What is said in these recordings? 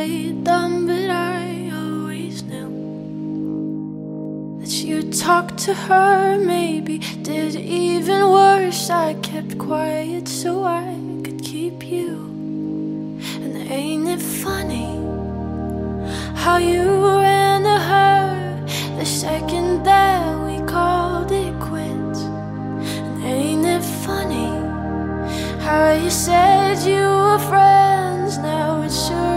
played dumb, but I always knew that you talked to her, maybe did even worse. I kept quiet so I could keep you. And ain't it funny how you ran to her the second that we called it quits? And ain't it funny how you said you were friends? Now it's sure.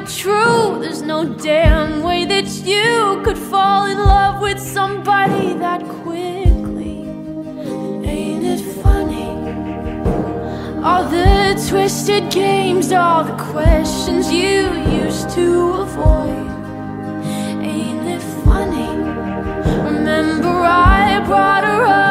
were true, there's no damn way that you could fall in love with somebody that quickly. Ain't it funny? All the twisted games, all the questions you used to avoid. Ain't it funny? Remember, I brought her up.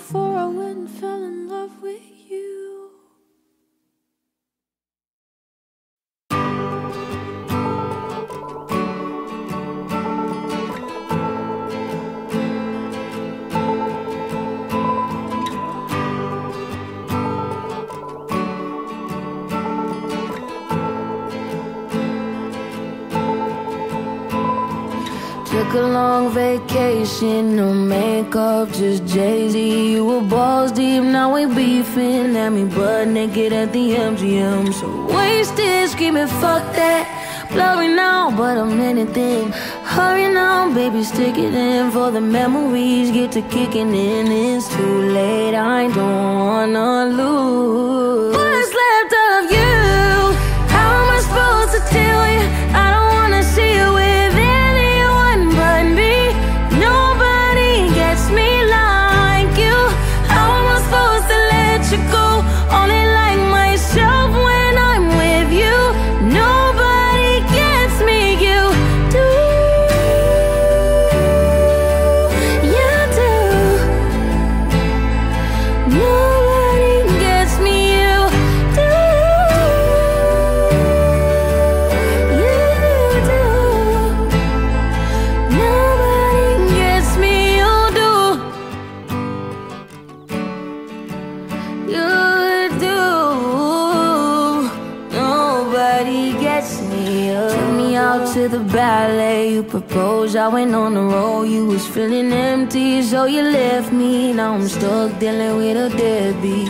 before I went and found Took a long vacation, no makeup, just Jay-Z. You were balls deep, now we beefing at me Butt naked at the MGM So wasted, screaming, fuck that. Blurry now, but I'm anything. Hurry now, baby, stick it in For the memories. Get to kicking in It's too late, I don't wanna lose. you proposed, I went on the road. You was feeling empty, so you left me. Now I'm stuck dealing with a deadbeat.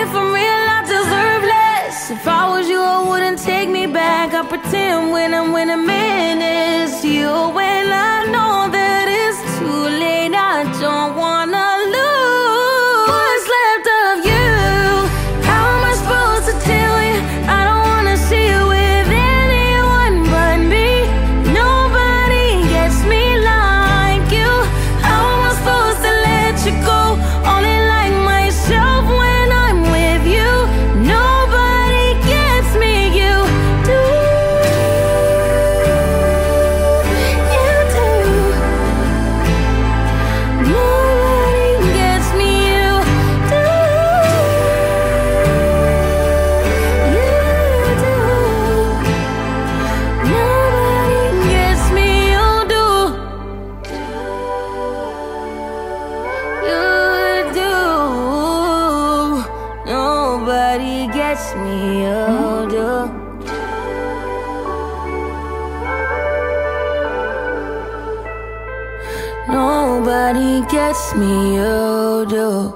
If I'm real, I deserve less. If I was you, I wouldn't take me back. I pretend when I'm with a man is you. When I know that it's too late, I don't wanna. Gets me, you do.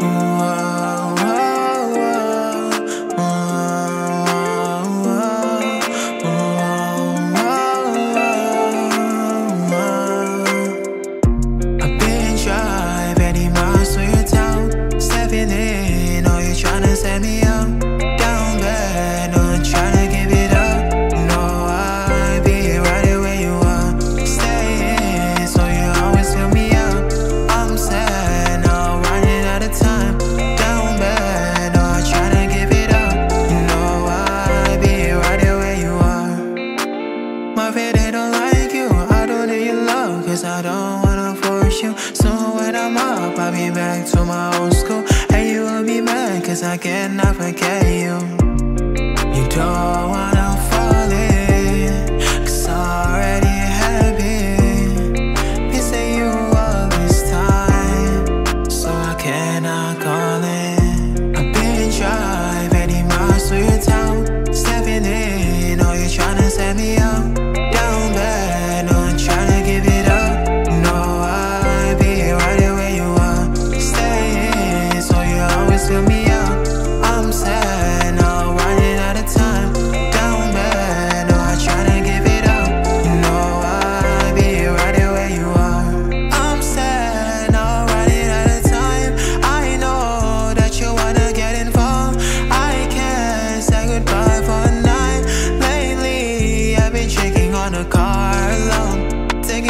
Cause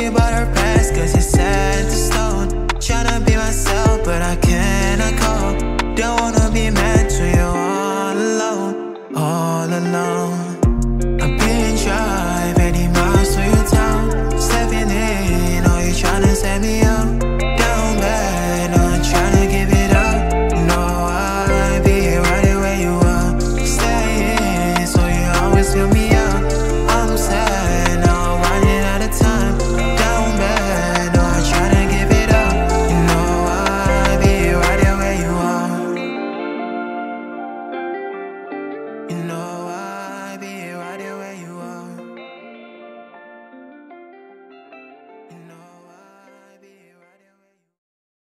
thinking about her past cause it's sad to stone. Tryna be myself but I cannot cope Don't wanna be mad till you're all alone, all alone.